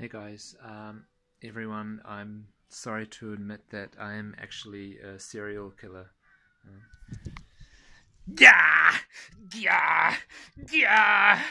Hey guys, um, everyone, I'm sorry to admit that I am actually a serial killer. Uh, yeah, yeah, yeah,